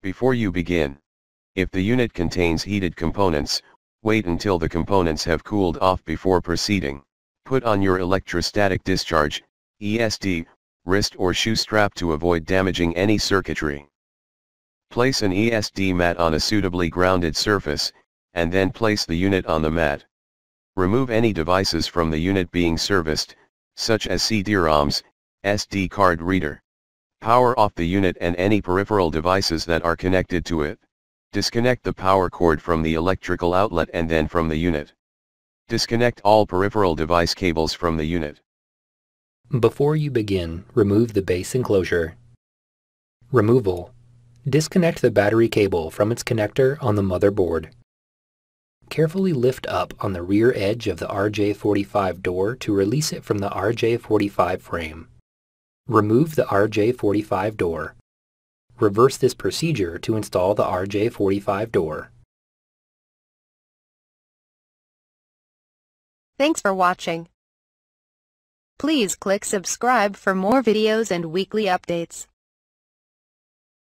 Before you begin, if the unit contains heated components, wait until the components have cooled off before proceeding. Put on your electrostatic discharge, ESD, wrist or shoe strap to avoid damaging any circuitry. Place an ESD mat on a suitably grounded surface, and then place the unit on the mat. Remove any devices from the unit being serviced, such as CD-ROMs, SD card reader. Power off the unit and any peripheral devices that are connected to it. Disconnect the power cord from the electrical outlet and then from the unit. Disconnect all peripheral device cables from the unit. Before you begin, remove the base enclosure. Removal. Disconnect the battery cable from its connector on the motherboard. Carefully lift up on the rear edge of the RJ45 door to release it from the RJ45 frame. Remove the RJ45 door. Reverse this procedure to install the RJ45 door. Thanks for watching. Please click subscribe for more videos and weekly updates.